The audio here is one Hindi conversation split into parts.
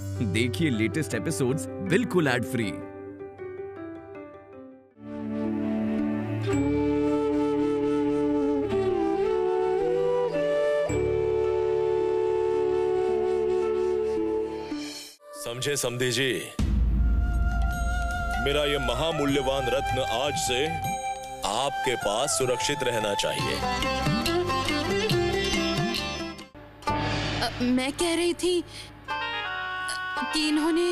देखिए लेटेस्ट एपिसोड्स बिल्कुल एड फ्री समझे समझे जी मेरा ये महामूल्यवान रत्न आज से आपके पास सुरक्षित रहना चाहिए। अ, मैं कह रही थी कि इन्होंने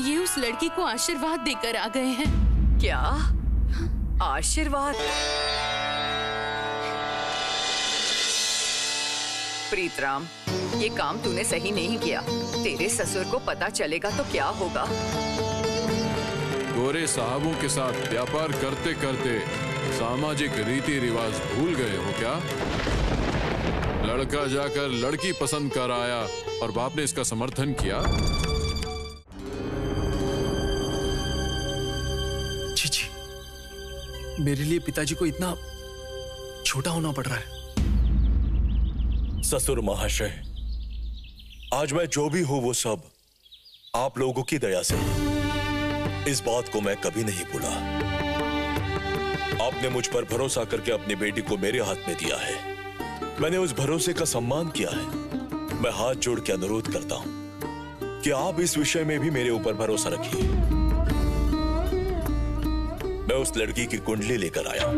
ये उस लड़की को आशीर्वाद देकर आ गए हैं। क्या? आशीर्वाद? प्रीतराम ये काम तूने सही नहीं किया। तेरे ससुर को पता चलेगा तो क्या होगा? गोरे साहबों के साथ व्यापार करते करते सामाजिक रीति रिवाज भूल गए हो क्या? लड़का जाकर लड़की पसंद कर आया और बाप ने इसका समर्थन किया। जी जी। मेरे लिए पिताजी को इतना छोटा होना पड़ रहा है। ससुर महाशय आज मैं जो भी हूँ वो सब आप लोगों की दया से इस बात को मैं कभी नहीं भूला। आपने मुझ पर भरोसा करके अपनी बेटी को मेरे हाथ में दिया है। मैंने उस भरोसे का सम्मान किया है। मैं हाथ जोड़ के अनुरोध करता हूँ कि आप इस विषय में भी मेरे ऊपर भरोसा रखिए। मैं उस लड़की की कुंडली लेकर आया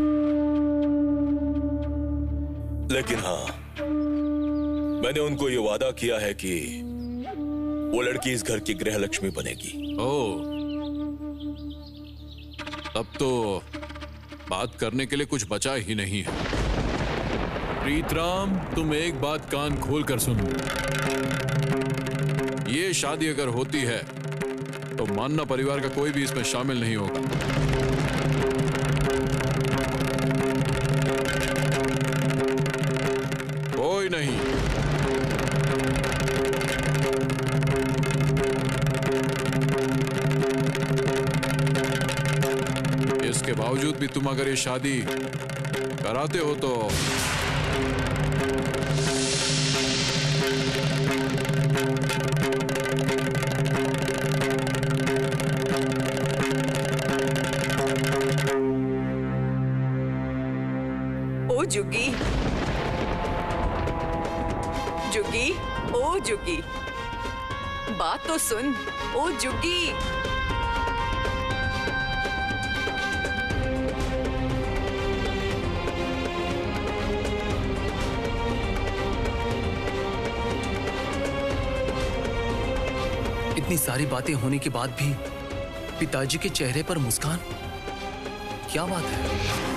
लेकिन हाँ मैंने उनको ये वादा किया है कि वो लड़की इस घर की गृह लक्ष्मी बनेगी। ओ, तब तो बात करने के लिए कुछ बचा ही नहीं है। प्रीतराम, तुम एक बात कान खोल कर सुन। ये शादी अगर होती है तो मानना परिवार का कोई भी इसमें शामिल नहीं होगा। कोई नहीं। इसके बावजूद भी तुम अगर ये शादी कराते हो तो जुगी। जुगी, ओ जुगी। बात तो सुन, ओ जुगी। इतनी सारी बातें होने के बाद भी पिताजी के चेहरे पर मुस्कान? क्या बात है?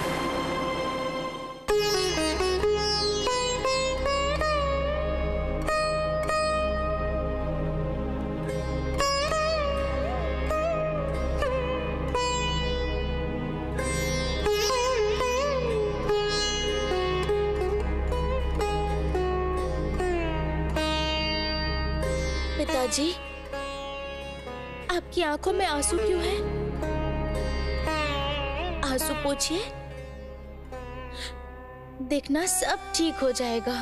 आँखों में आँसू क्यों है? आँसू पोछिए। देखना सब ठीक हो जाएगा।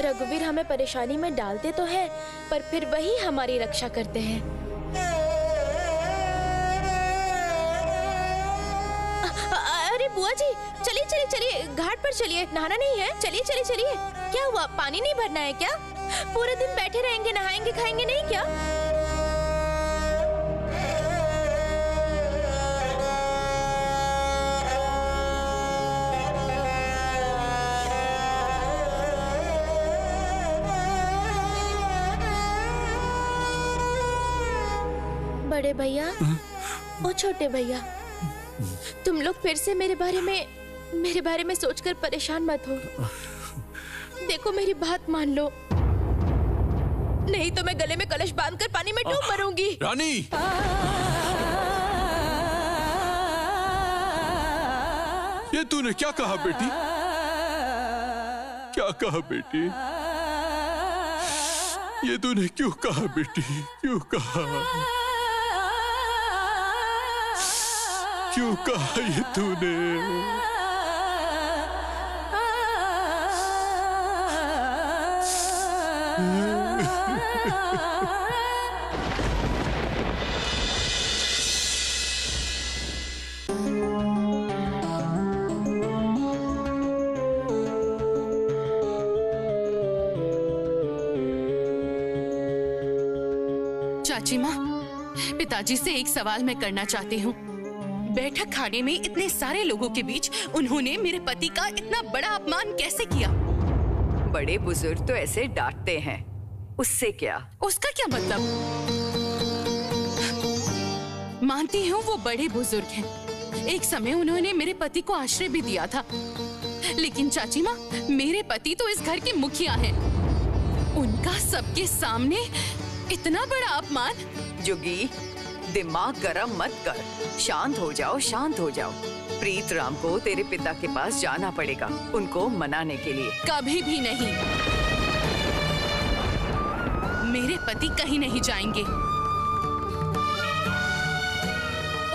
रघुवीर हमें परेशानी में डालते तो हैं, पर फिर वही हमारी रक्षा करते हैं। अरे बुआ जी, चलिए चलिए चलिए, घाट पर चलिए। नहाना नहीं है? चलिए चलिए चलिए। क्या हुआ, पानी नहीं भरना है क्या? पूरे दिन बैठे रहेंगे, नहाएँगे, खाएँगे नहीं क्या? बड़े भैया ओ छोटे भैया। तुम लोग फिर से मेरे बारे में मेरे बारे में सोचकर परेशान मत हो। देखो मेरी बात मान लो। नहीं तो मैं गले में कलश बांधकर पानी में डूब मरूँगी। रानी! ये तूने क्या कहा बेटी? क्या कहा बेटी? ये तूने क्यों कहा बेटी? क्यों कहा? क्यों कहा ये तूने। चाची माँ पिताजी से एक सवाल मैं करना चाहती हूँ। बैठक खाने में इतने सारे लोगों के बीच उन्होंने मेरे पति का इतना बड़ा अपमान कैसे किया? बड़े बुज़ुर्ग तो ऐसे डांटते हैं। उससे क्या? उसका क्या मतलब? मानती हूँ वो बड़े बुज़ुर्ग हैं। एक समय उन्होंने मेरे पति को आश्रय भी दिया था। लेकिन चाची माँ मेरे पति तो इस घर के मुखिया हैं। उनका सबके सामने इतना बड़ा अपमान? जुगी दिमाग गरम मत कर। शांत हो जाओ शांत हो जाओ। प्रीत राम को तेरे पिता के पास जाना पड़ेगा उनको मनाने के लिए। कभी भी नहीं। मेरे पति कहीं नहीं जाएँगे।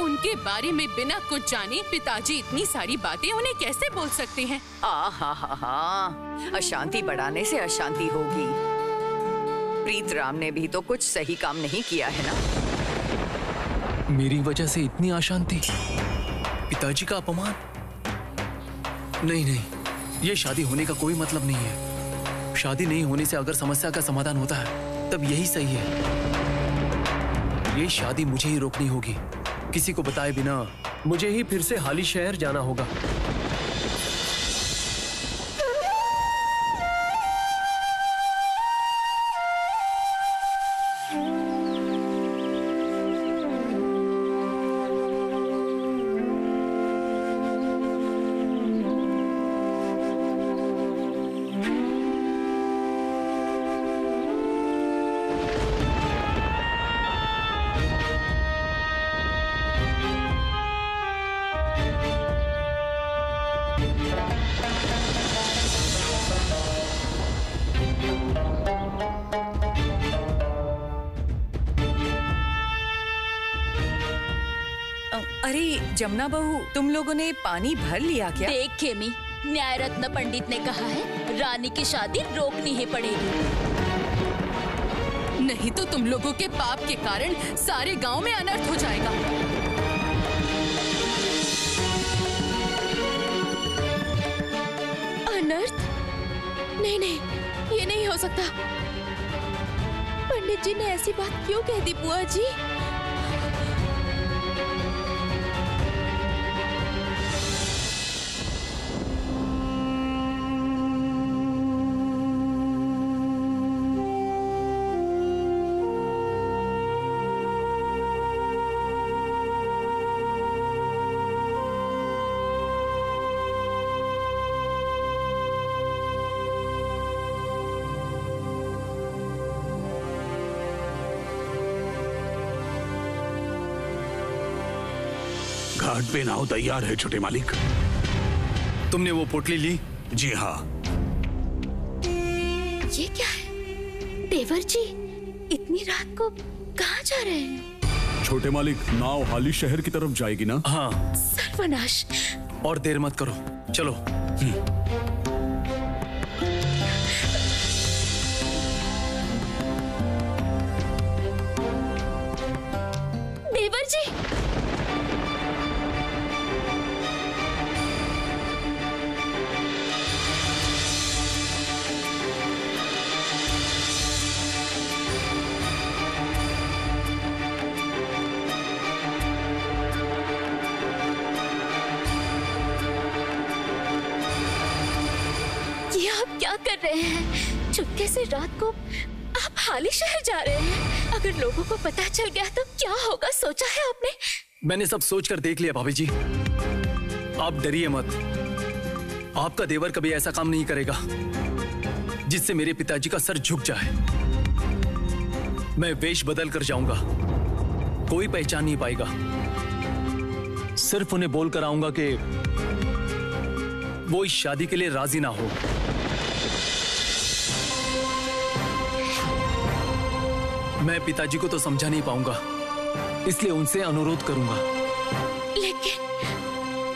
उनके बारे में बिना कुछ जाने पिताजी इतनी सारी बातें उन्हें कैसे बोल सकते हैं? आ हा हा हा। अशांति बढ़ाने से अशांति होगी। प्रीत राम ने भी तो कुछ सही काम नहीं किया है ना? मेरी वजह से इतनी अशांति पिताजी का अपमान? नहीं नहीं। ये शादी होने का कोई मतलब नहीं है। शादी नहीं होने से अगर समस्या का समाधान होता है, तब यही सही है। ये शादी मुझे ही रोकनी होगी। किसी को बताए बिना मुझे ही फिर से हाली शहर जाना होगा। जमुना बहू, तुम लोगों ने पानी भर लिया क्या? देख खेमी न्याय रत्न पंडित ने कहा है, रानी की शादी रोकनी ही पड़ेगी। नहीं तो तुम लोगों के पाप के कारण सारे गाँव में अनर्थ हो जाएगा। अनर्थ? नहीं नहीं, ये नहीं हो सकता। पंडित जी ने ऐसी बात क्यों कह दी बुआ जी? घाट पे नाव तैयार है छोटे मालिक। तुमने वो पोटली ली? जी हाँ। ये क्या है? देवर जी इतनी रात को कहाँ जा रहे हैं? छोटे मालिक नाव हाली शहर की तरफ़ जाएगी ना? हाँ। सर्वनाश। और देर मत करो। चलो। क्या कर रहे हैं? चुपके से रात को आप हाली शहर जा रहे हैं। अगर लोगों को पता चल गया तो क्या होगा, सोचा है आपने? मैंने सब सोच कर देख लिया, भाभी जी। आप डरिए मत। आपका देवर कभी ऐसा काम नहीं करेगा, जिससे मेरे पिताजी का सर झुक जाए। मैं वेश बदल कर जाऊँगा। कोई पहचान नहीं पाएगा। सिर्फ़ उन्हें बोल कर आऊँगा कि वो इस शादी के लिए राज़ी ना हो। मैं पिताजी को तो समझा नहीं पाऊँगा। इसलिए उनसे अनुरोध करूँगा। लेकिन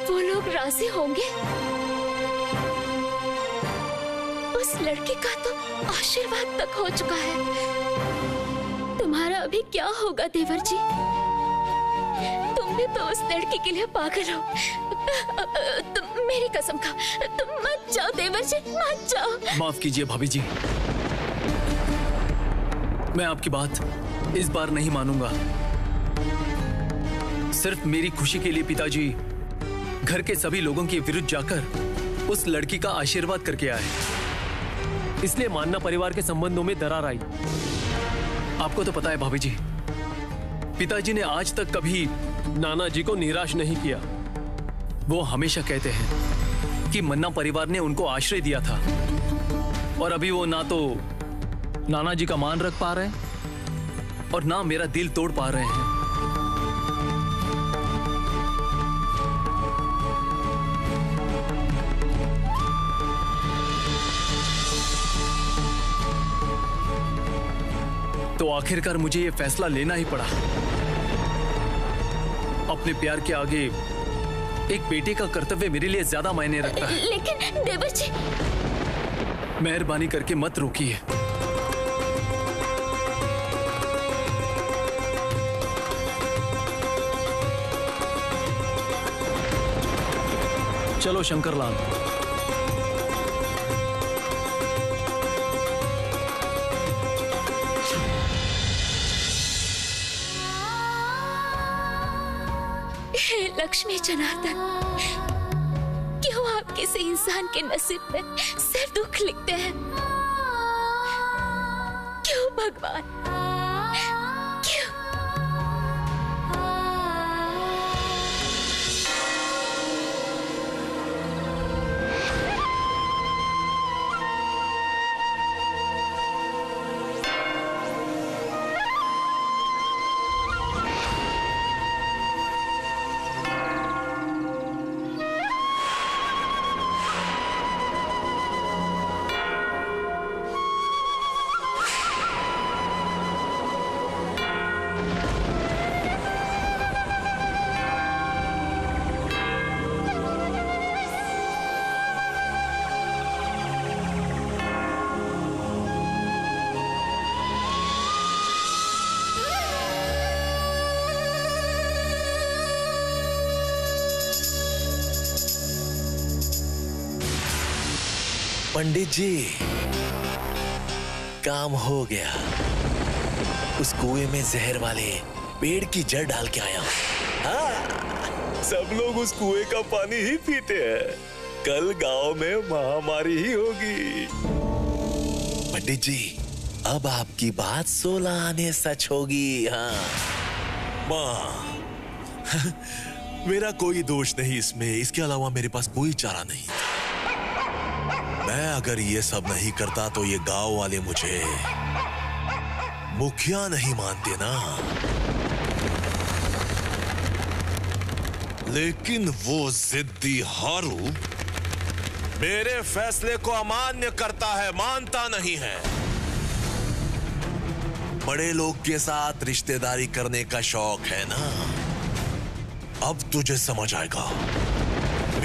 वो लोग राज़ी होंगे? उस लड़की का तो आशीर्वाद तक हो चुका है। तुम्हारा अभी क्या होगा देवर जी तुम भी तो उस लड़की के लिए पागल हो। तुम मेरी कसम खा तुम मत जाओ देवर जी मत जाओ। माफ़ कीजिए भाभी जी। मैं आपकी बात इस बार नहीं मानूँगा। सिर्फ़ मेरी खुशी के लिए पिताजी, घर के सभी लोगों के विरुद्ध जाकर उस लड़की का आशीर्वाद करके आए। इसलिए मानना परिवार के संबंधों में दरार आई। आपको तो पता है भाभी जी पिताजी ने आज तक कभी नाना जी को निराश नहीं किया। वो हमेशा कहते हैं कि मन्ना परिवार ने उनको आश्रय दिया था। और अभी वो ना तो नाना जी का मान रख पा रहे हैं और ना मेरा दिल तोड़ पा रहे हैं। तो आखिरकार मुझे ये फैसला लेना ही पड़ा। अपने प्यार के आगे एक बेटे का कर्तव्य मेरे लिए ज़्यादा मायने रखता है। लेकिन देवर जी मेहरबानी करके मत रोकिए। चलो शंकरलाल। लक्ष्मी जनार्दन, क्यों आप किसी इंसान के नसीब में सिर्फ़ दुख लिखते हैं? क्यों भगवान? पंडित जी, काम हो गया। उस कुएँ में जहर वाले पेड़ की जड़ डाल के आया हूँ। सब लोग उस कुएँ का पानी ही पीते हैं। कल गाँव में महामारी ही होगी। पंडित जी, अब आपकी बात सोलह आने सच होगी। हाँ। माँ, मेरा कोई दोष नहीं इसमें। इसके अलावा मेरे पास कोई चारा नहीं। मैं अगर ये सब नहीं करता तो ये गाँव वाले मुझे मुखिया नहीं मानते ना। लेकिन वो जिद्दी हारू मेरे फैसले को अमान्य करता है, मानता नहीं है। बड़े लोग के साथ रिश्तेदारी करने का शौक है ना? अब तुझे समझ आएगा।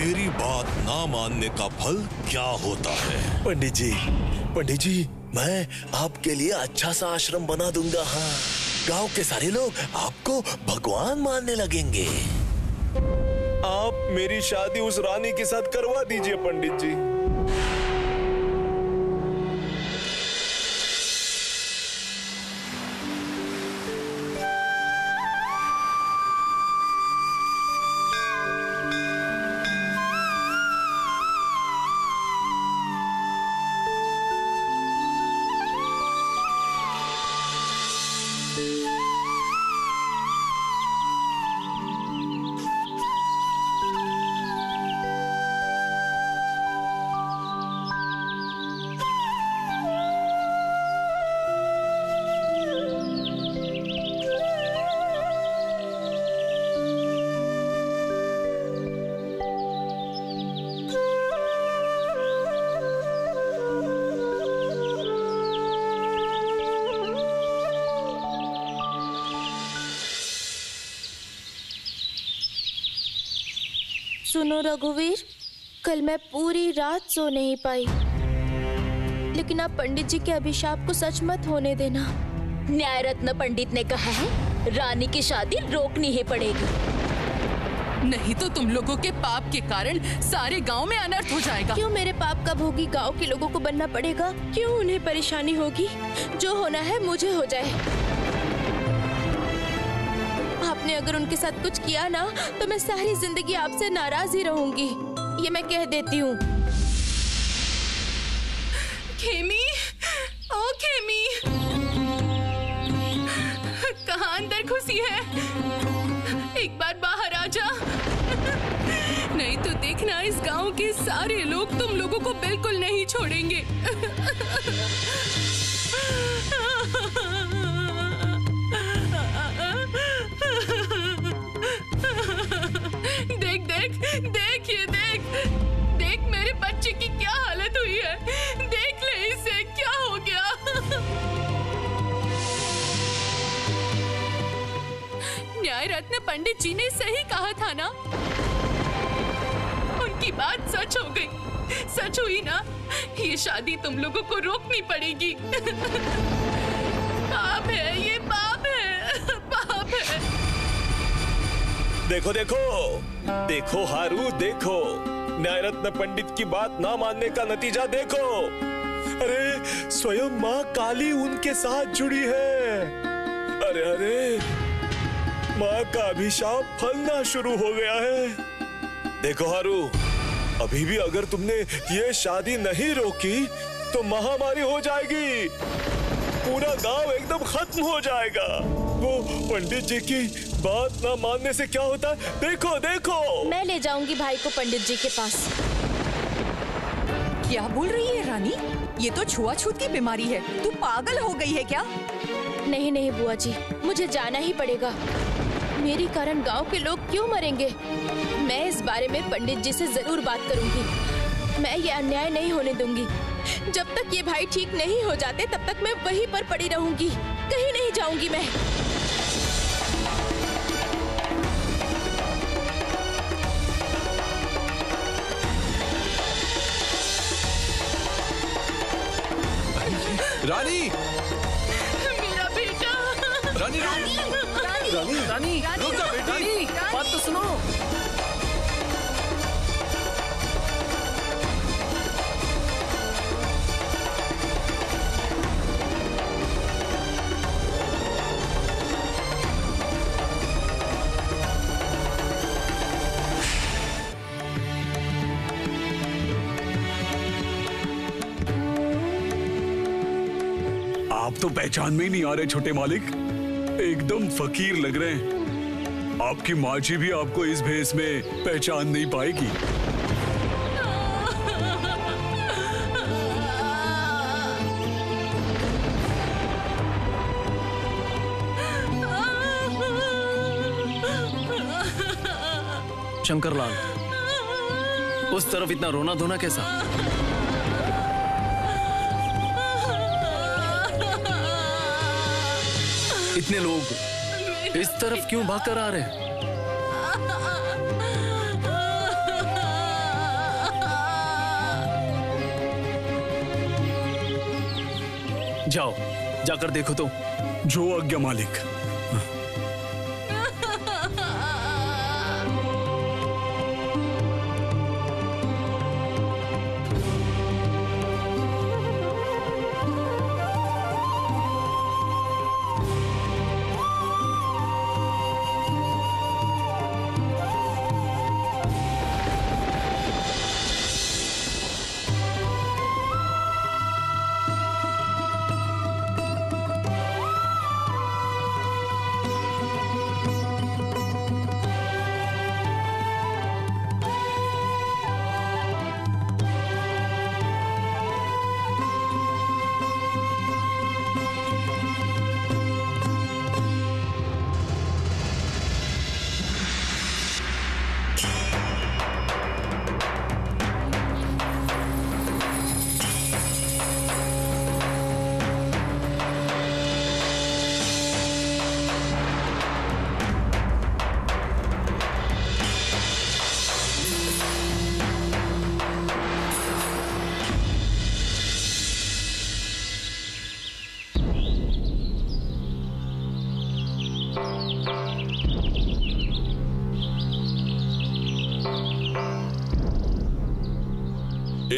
मेरी बात ना मानने का फल क्या होता है? पंडित जी पंडित जी मैं आपके लिए अच्छा सा आश्रम बना दूँगा हाँ। गाँव के सारे लोग आपको भगवान मानने लगेंगे। आप मेरी शादी उस रानी के साथ करवा दीजिए पंडित जी। सुनो रघुवीर कल मैं पूरी रात सो नहीं पाई। लेकिन आप पंडित जी के अभिशाप को सच मत होने देना। न्याय रत्न पंडित ने कहा है रानी की शादी रोकनी ही पड़ेगी। नहीं तो तुम लोगों के पाप के कारण सारे गाँव में अनर्थ हो जाएगा। क्यों मेरे पाप का भोगी गाँव के लोगों को बनना पड़ेगा? क्यों उन्हें परेशानी होगी? जो होना है मुझे हो जाए। अगर उनके साथ कुछ किया ना तो मैं सारी ज़िंदगी आपसे नाराज़ ही रहूँगी। ये मैं कह देती हूँ। खेमी, ओ खेमी। कहाँ अंदर खुशी है? एक बार बाहर आ जा। नहीं तो देखना, इस गाँव के सारे लोग तुम लोगों को बिल्कुल नहीं छोड़ेंगे। देख ये, देख। देख मेरे बच्चे की क्या हालत हुई है। देख ले इसे, क्या हो गया। न्याय रत्न पंडित जी ने सही कहा था ना? उनकी बात सच हो गई। सच हुई ना? ये शादी तुम लोगों को रोकनी पड़ेगी। पाप है, ये पाप है पाप है। देखो देखो। देखो, हारू, देखो। न्यायरत्न पंडित की बात ना मानने का नतीजा देखो। अरे, स्वयं माँ काली उनके साथ जुड़ी है। अरे अरे, माँ का अभिशाप फलना शुरू हो गया है। देखो, हारू, अभी भी अगर तुमने ये शादी नहीं रोकी तो महामारी हो जाएगी। पूरा गाँव एकदम खत्म हो जाएगा। वो पंडित जी की बात ना मानने से क्या होता? है देखो देखो! मैं ले जाऊँगी भाई को पंडित जी के पास। क्या बोल रही है रानी? ये तो छुआछूत की बीमारी है। तू पागल हो गई है क्या? नहीं नहीं बुआ जी। मुझे जाना ही पड़ेगा। मेरे कारण गाँव के लोग क्यों मरेंगे? मैं इस बारे में पंडित जी से ज़रूर बात करूँगी। मैं ये अन्याय नहीं होने दूँगी। जब तक ये भाई ठीक नहीं हो जाते तब तक मैं वहीं पर पड़ी रहूँगी। कहीं नहीं जाऊँगी मैं। रानी! मेरा बेटा। रानी रानी! रानी रानी रुक जा बेटी। पहचान में ही नहीं आ रहे छोटे मालिक। एकदम फकीर लग रहे हैं। आपकी माँ जी भी आपको इस भेस में पहचान नहीं पाएगी। शंकरलाल, उस तरफ़ इतना रोना धोना कैसा? इतने लोग इस तरफ़ क्यों भागकर आ रहे हैं? जाओ, जाकर देखो तो। जो आज्ञा मालिक।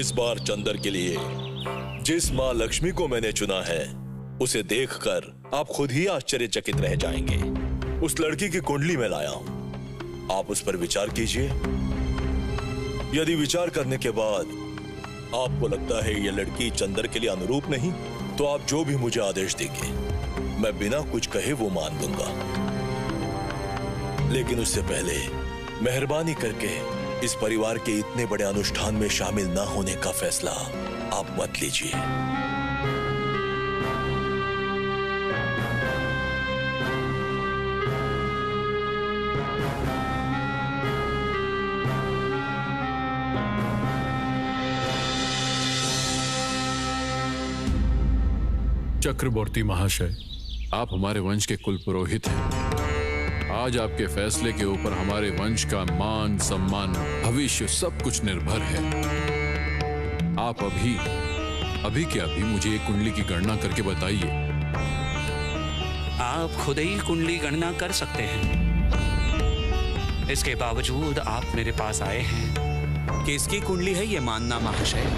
इस बार चंदर के लिए। जिस माँ लक्ष्मी को मैंने चुना है, उसे देखकर आप खुद ही आश्चर्यचकित रह जाएँगे। उस लड़की की कुंडली में लाया हूँ। आप उस पर विचार कीजिए। यदि विचार करने के बाद आपको लगता है यह लड़की चंदर के लिए अनुरूप नहीं तो आप जो भी मुझे आदेश देंगे, मैं बिना कुछ कहे वो मान दूँगा लेकिन उससे पहले मेहरबानी करके इस परिवार के इतने बड़े अनुष्ठान में शामिल न होने का फैसला आप मत लीजिए। चक्रवर्ती महाशय, आप हमारे वंश के कुल पुरोहित हैं। आज आपके फैसले के ऊपर हमारे वंश का मान, सम्मान, भविष्य सब कुछ निर्भर है। आप अभी अभी के अभी मुझे एक कुंडली की गणना करके बताइए। आप खुद ही कुंडली गणना कर सकते हैं। इसके बावजूद आप मेरे पास आए हैं। किसकी कुंडली है ये मानना महाशय?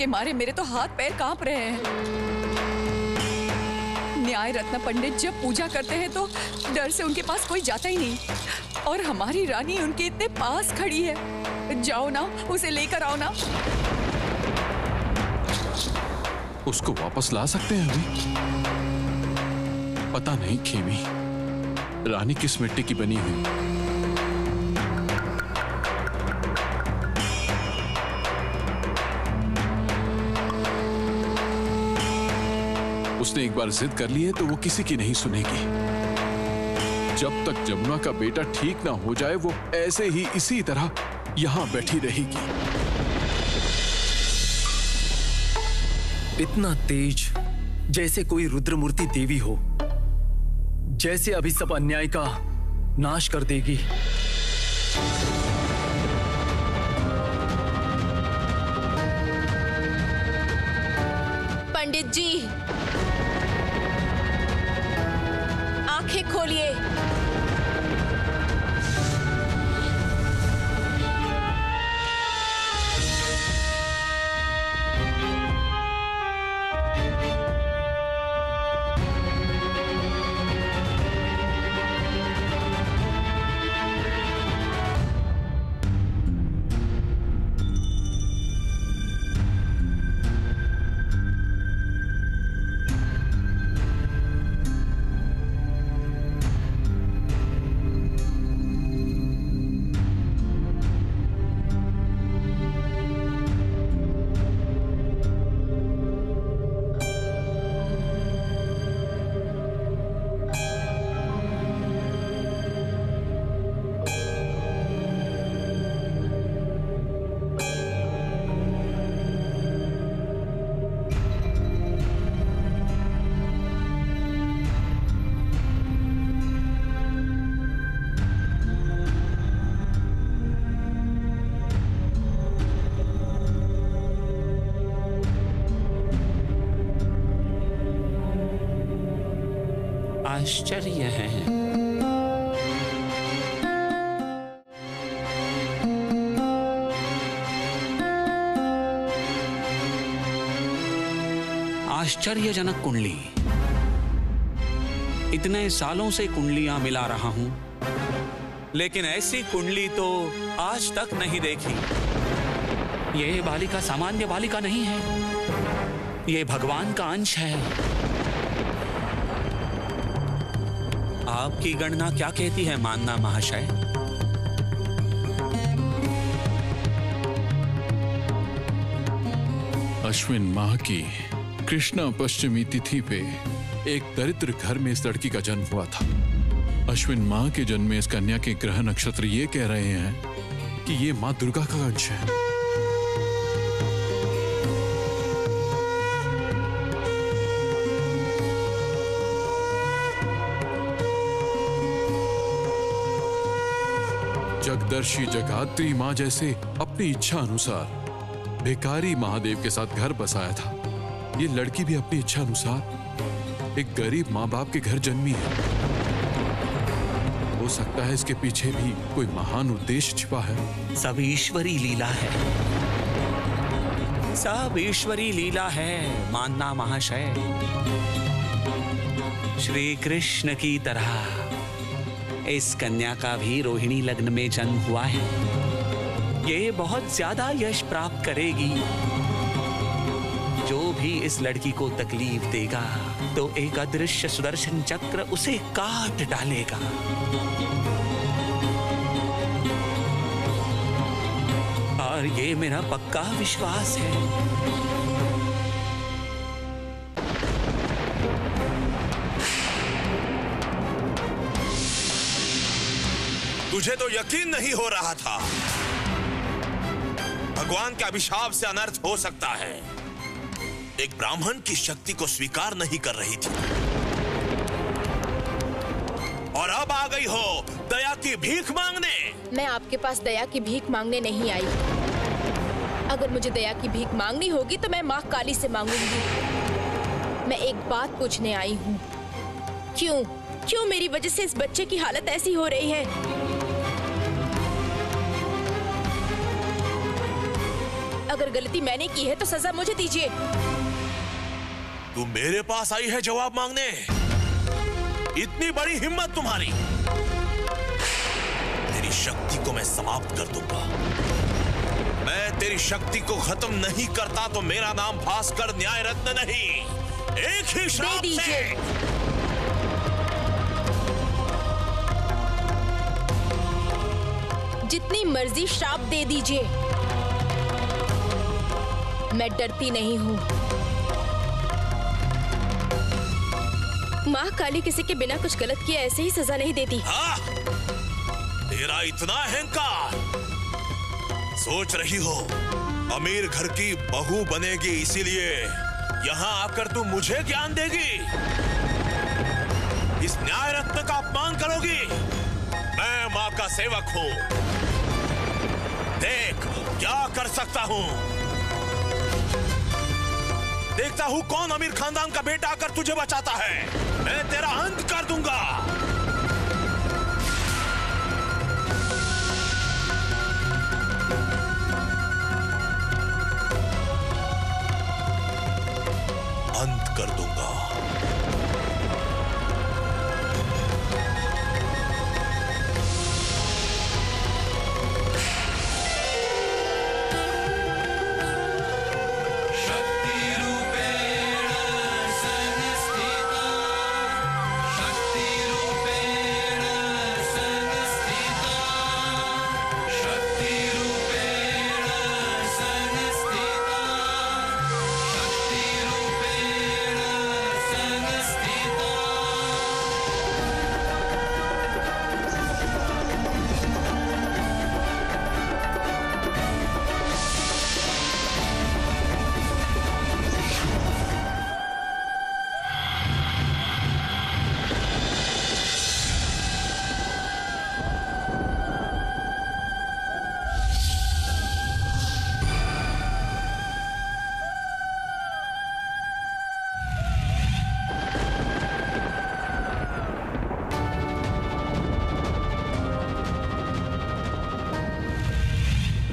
के मारे मेरे तो हाथ पैर काँप रहे हैं। न्याय रत्न पंडित जब पूजा करते हैं तो डर से उनके पास कोई जाता ही नहीं। और हमारी रानी उनके इतने पास खड़ी है। जाओ ना, उसे लेकर आओ ना। उसको वापस ला सकते हैं अभी? पता नहीं, खेमी। रानी किस मिट्टी की बनी हुई? उसने एक बार जिद कर ली है तो वो किसी की नहीं सुनेगी। जब तक जमुना का बेटा ठीक ना हो जाए, वो ऐसे ही इसी तरह यहाँ बैठी रहेगी। इतना तेज, जैसे कोई रुद्रमूर्ति देवी हो, जैसे अभी सब अन्याय का नाश कर देगी। आश्चर्य है। आश्चर्यजनक कुंडली। इतने सालों से कुंडलियाँ मिला रहा हूँ, लेकिन ऐसी कुंडली तो आज तक नहीं देखी। यह बालिका सामान्य बालिका नहीं है। यह भगवान का अंश है। आपकी गणना क्या कहती है, मानना महाशय? अश्विन माह की कृष्णा पश्चिमी तिथि पे एक दरिद्र घर में इस लड़की का जन्म हुआ था। अश्विन माँ के जन्म में इस कन्या के ग्रह नक्षत्र ये कह रहे हैं कि ये माँ दुर्गा का अंश है। जगदर्शी जगात्री माँ जैसे अपनी इच्छा अनुसार भिकारी महादेव के साथ घर बसाया था। ये लड़की भी अपनी इच्छा अनुसार एक गरीब माँ बाप के घर जन्मी है। हो सकता है इसके पीछे भी कोई महान उद्देश्य छिपा है। सब ईश्वरी लीला है। सब ईश्वरी लीला है, मानना महाशय। श्री कृष्ण की तरह। इस कन्या का भी रोहिणी लग्न में जन्म हुआ है। ये बहुत ज़्यादा यश प्राप्त करेगी। जो भी इस लड़की को तकलीफ़ देगा तो एक अदृश्य सुदर्शन चक्र उसे काट डालेगा। और ये मेरा पक्का विश्वास है। तुझे तो यकीन नहीं हो रहा था। भगवान के अभिशाप से अनर्थ हो सकता है। एक ब्राह्मण की शक्ति को स्वीकार नहीं कर रही थी। और अब आ गई हो दया की भीख मांगने। मैं आपके पास दया की भीख मांगने नहीं आई। अगर मुझे दया की भीख मांगनी होगी तो मैं माँ काली से मांगूँगी। मैं एक बात पूछने आई हूँ। क्यों? क्यों मेरी वजह से इस बच्चे की हालत ऐसी हो रही है? अगर गलती मैंने की है तो सजा मुझे दीजिए। तू मेरे पास आई है जवाब मांगने। इतनी बड़ी हिम्मत तुम्हारी। तेरी शक्ति को मैं समाप्त कर दूँगा। मैं तेरी शक्ति को खत्म नहीं करता तो मेरा नाम भास्कर न्याय रत्न नहीं। एक ही श्राप से। जितनी मर्ज़ी श्राप दे दीजिए। मैं डरती नहीं हूँ। माँ, काली किसी के बिना कुछ गलत किया, ऐसे ही सजा नहीं देती। हाँ? तेरा इतना अहंकार। सोच रही हो, अमीर घर की बहू बनेगी, इसीलिए यहाँ आकर तू मुझे ज्ञान देगी। इस न्याय रत्न का अपमान करोगी। मैं माँ का सेवक हूँ। देख, क्या कर सकता हूँ। देखता हूँ कौन अमीर खानदान का बेटा आकर तुझे बचाता है। मैं तेरा अंत कर दूँगा।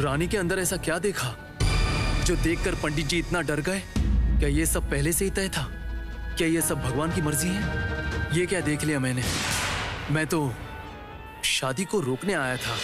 रानी के अंदर ऐसा क्या देखा? जो देखकर पंडित जी इतना डर गए? क्या ये सब पहले से ही तय था? क्या ये सब भगवान की मर्ज़ी है? ये क्या देख लिया मैंने? मैं तो शादी को रोकने आया था।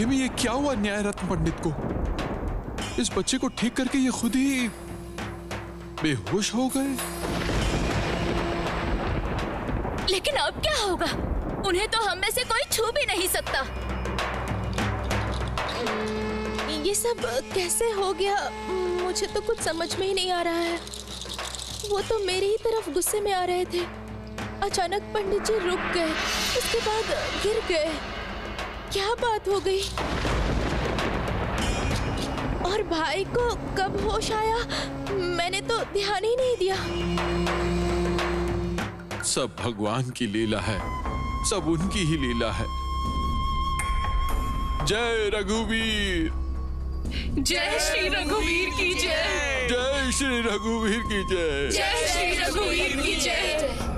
खेमी ये क्या हुआ न्याय रत्न पंडित को? इस बच्चे को ठीक करके ये खुद ही बेहोश हो गए। लेकिन अब क्या होगा? उन्हें तो हम में से कोई छू भी नहीं सकता। ये सब कैसे हो गया? मुझे तो कुछ समझ में ही नहीं आ रहा है। वो तो मेरी ही तरफ़ गुस्से में आ रहे थे। अचानक पंडित जी रुक गए। उसके बाद गिर गए। क्या बात हो गई? और भाई को कब होश आया? मैंने तो ध्यान ही नहीं दिया। सब भगवान की लीला है। सब उनकी ही लीला है। जय रघुवीर। जय श्री रघुवीर की जय। जय श्री रघुवीर की जय। जय श्री रघुवीर की जय।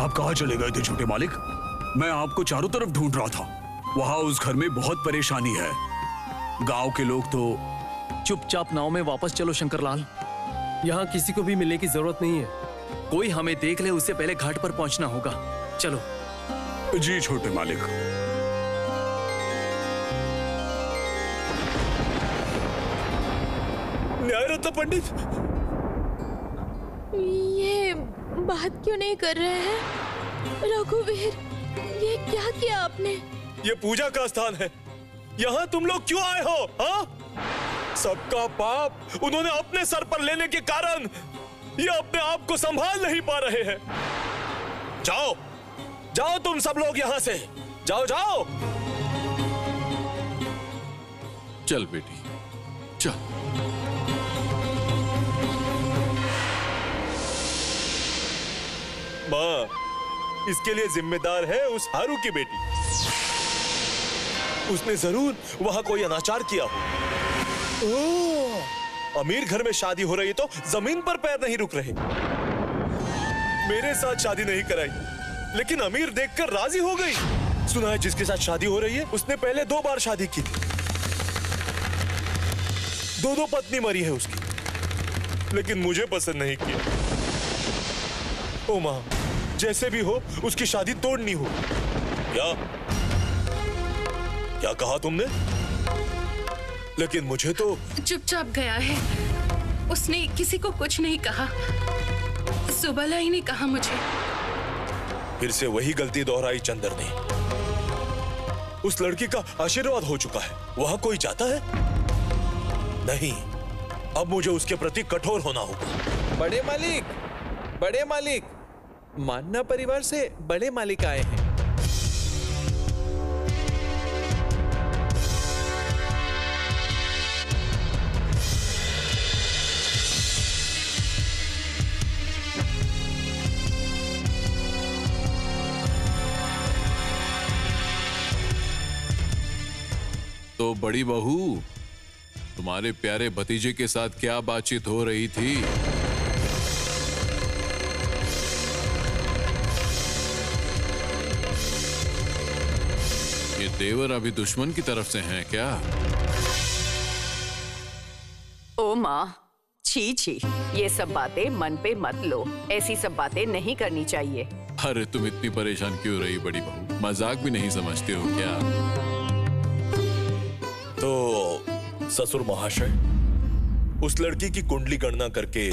आप कहाँ चले गए थे, छोटे मालिक? मैं आपको चारों तरफ़ ढूंढ रहा था। वहाँ उस घर में बहुत परेशानी है। गाँव के लोग तो चुपचाप नाव में वापस चलो, शंकरलाल। यहाँ किसी को भी मिलने की ज़रूरत नहीं है। कोई हमें देख ले, उससे पहले घाट पर पहुँचना होगा। चलो। जी, छोटे मालिक। न्याय रत्न पंडित! बात क्यों नहीं कर रहे हैं? रघुवीर ये क्या किया आपने? ये पूजा का स्थान है। यहाँ तुम लोग क्यों आए हो हाँ? सबका पाप उन्होंने अपने सर पर लेने के कारण ये अपने आप को संभाल नहीं पा रहे हैं। जाओ जाओ तुम सब लोग यहाँ से। जाओ जाओ। चल बेटी चल। माँ इसके लिए जिम्मेदार है उस हारू की बेटी। उसने ज़रूर वहाँ कोई अनाचार किया हो। अमीर घर में शादी हो रही है तो ज़मीन पर पैर नहीं रुक रहे। मेरे साथ शादी नहीं कराई लेकिन अमीर देखकर राज़ी हो गई। सुना है जिसके साथ शादी हो रही है उसने पहले दो बार शादी की दो दो पत्नी मरी है उसकी लेकिन मुझे पसंद नहीं किया। ओ माँ। जैसे भी हो उसकी शादी तोड़नी हो। क्या? क्या कहा तुमने? लेकिन मुझे तो चुपचाप गया है। उसने किसी को कुछ नहीं कहा। सुबला ही ने कहा मुझे। फिर से वही गलती दोहराई चंदर ने। उस लड़की का आशीर्वाद हो चुका है। वहाँ कोई जाता है? नहीं। अब मुझे उसके प्रति कठोर होना होगा। बड़े मालिक! बड़े मालिक! मान्ना परिवार से बड़े मालिक आए हैं। तो बड़ी बहू, तुम्हारे प्यारे भतीजे के साथ क्या बातचीत हो रही थी? देवर अभी दुश्मन की तरफ़ से हैं क्या? ओ माँ छी छी ये सब बातें मन पे मत लो। ऐसी सब बातें नहीं करनी चाहिए। अरे तुम इतनी परेशान क्यों रही बड़ी बहू? मज़ाक भी नहीं समझते हो क्या? तो ससुर महाशय उस लड़की की कुंडली गणना करके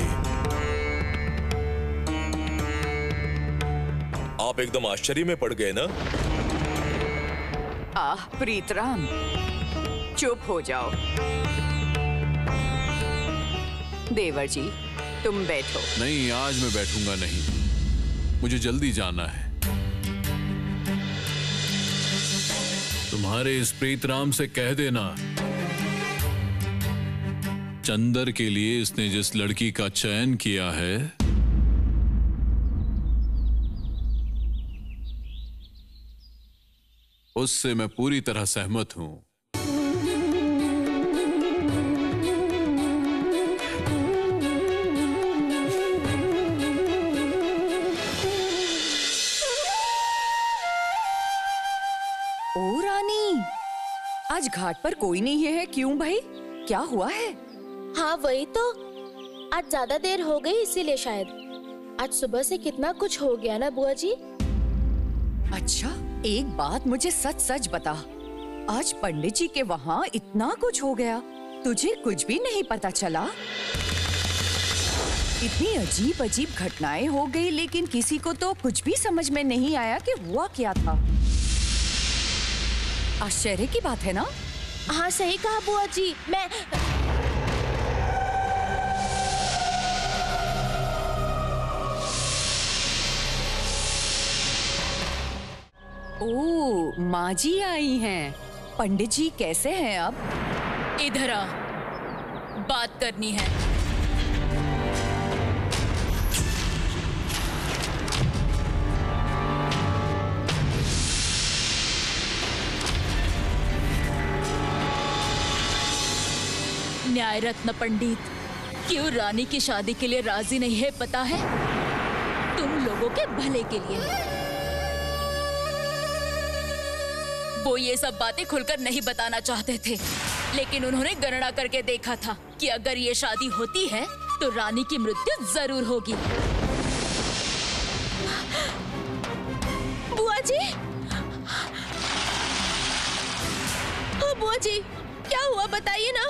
आप एकदम आश्चर्य में पड़ गए ना? आह प्रीतराम। चुप हो जाओ। देवर जी, तुम बैठो। नहीं, आज मैं बैठूँगा नहीं। मुझे जल्दी जाना है। तुम्हारे इस प्रीतराम से कह देना, चंदर के लिए इसने जिस लड़की का चयन किया है उससे मैं पूरी तरह सहमत हूँ। ओ रानी आज घाट पर कोई नहीं है क्यों भाई? क्या हुआ है? हाँ वही तो। आज ज़्यादा देर हो गई इसीलिए शायद। आज सुबह से कितना कुछ हो गया ना बुआ जी? अच्छा एक बात मुझे सच सच बता। आज पंडित जी के वहाँ इतना कुछ हो गया, तुझे कुछ भी नहीं पता चला। इतनी अजीब अजीब घटनाएँ हो गई, लेकिन किसी को तो कुछ भी समझ में नहीं आया कि हुआ क्या था। आश्चर्य की बात है ना? हाँ सही कहा बुआ जी। मैं ओ माँ जी आई हैं। पंडित जी कैसे हैं अब इधर आ। बात करनी है। न्याय रत्न पंडित, क्यों रानी की शादी के लिए राज़ी नहीं है पता है? तुम लोगों के भले के लिए। वो ये सब बातें खुलकर नहीं बताना चाहते थे। लेकिन उन्होंने गणना करके देखा था कि अगर ये शादी होती है तो रानी की मृत्यु ज़रूर होगी। बुआ जी? ओ बुआ जी क्या हुआ बताइए ना?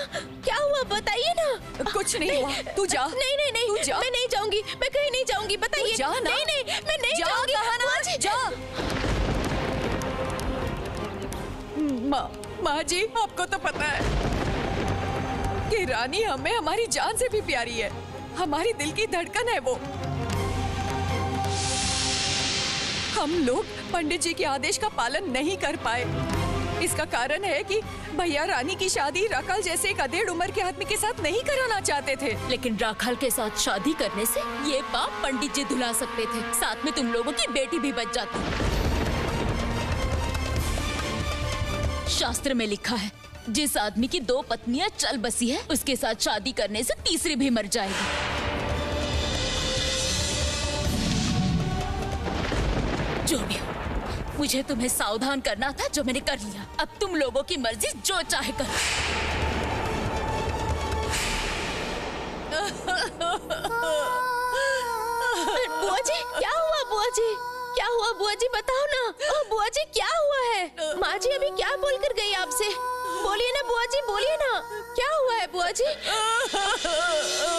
क्या हुआ बताइए ना? कुछ नहीं हुआ। तू जा। नहीं नहीं नहीं तू जा। मैं नहीं जाऊँगी मैं कहीं नहीं जाऊँगी बताइए। जा ना। नहीं नहीं मैं नहीं जा, जाऊँगी। जी। जा। माँ माँ जी, आपको तो पता है कि रानी हमें हमारी जान से भी प्यारी है। हमारी दिल की धड़कन है वो। हम लोग पंडित जी के आदेश का पालन नहीं कर पाए। इसका कारण है कि भैया रानी की शादी राकल जैसे एक अधेड़ उम्र के आदमी के साथ नहीं कराना चाहते थे। लेकिन राखल के साथ शादी करने से ये पाप पंडित जी धुला सकते थे। साथ में तुम लोगों की बेटी भी बच जाती। शास्त्र में लिखा है, जिस आदमी की दो पत्नियाँ चल बसी है, उसके साथ शादी करने से तीसरी भी मर जाएगी। जो भी मुझे तुम्हें सावधान करना था जो मैंने कर लिया। अब तुम लोगों की मर्ज़ी जो चाहे करो। बुआ जी, क्या हुआ बुआ जी? क्या हुआ बुआ जी बताओ ना। ओ बुआ जी क्या हुआ है? माँ जी अभी क्या बोल कर गई आपसे? बोलिए ना बुआ जी बोलिए ना। क्या हुआ है बुआ जी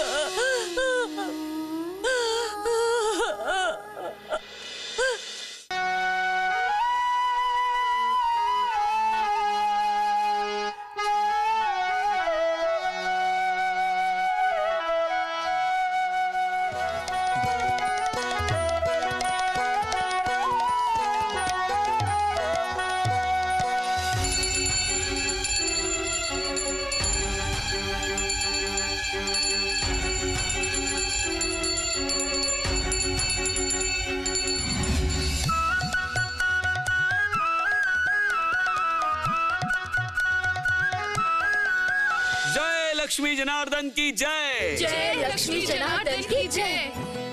जय जय लक्ष्मी जनार्दन की जय।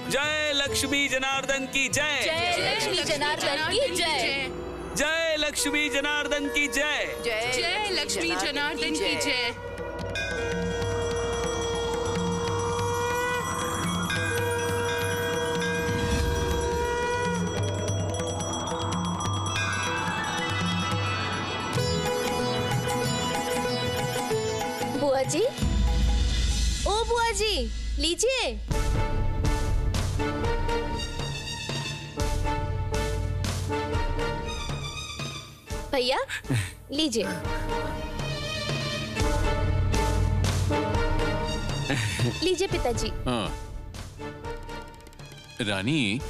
जय। लक्ष्मी जनार्दन की जय। जय लक्ष्मी जनार्दन की जय। जय लक्ष्मी जनार्दन की जय। जय लक्ष्मी जनार्दन की जय। लीजिए भैया, लीजिए। लीजिए पिताजी। हाँ। रानी,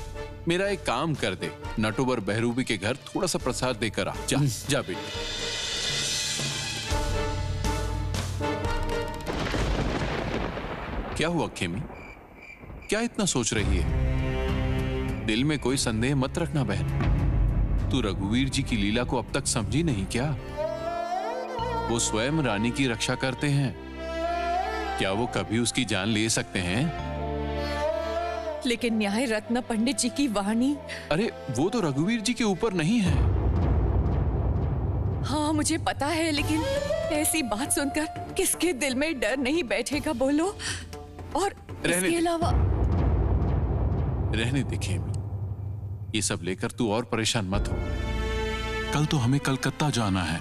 मेरा एक काम कर दे। नटोबर बहरूबी के घर थोड़ा सा प्रसाद देकर आ। जा जा बेटी। क्या हुआ खेमी? क्या इतना सोच रही है? दिल में कोई संदेह मत रखना बहन। तू रघुवीर जी की लीला को अब तक समझी नहीं क्या? वो स्वयं रानी की रक्षा करते हैं। क्या वो कभी उसकी जान ले सकते हैं? लेकिन न्याय रत्न पंडित जी की वाणी। अरे वो तो रघुवीर जी के ऊपर नहीं है। हाँ मुझे पता है लेकिन ऐसी बात सुनकर किसके दिल में डर नहीं बैठेगा बोलो? और रहने इसके अलावा रहने दे खेमी। ये सब लेकर तू और परेशान मत हो। कल तो हमें कलकत्ता जाना है।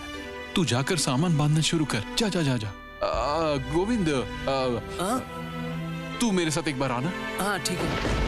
तू जाकर सामान बांधना शुरू कर। जा जा जा जा। गोविंद तू मेरे साथ एक बार आना। हाँ ठीक है।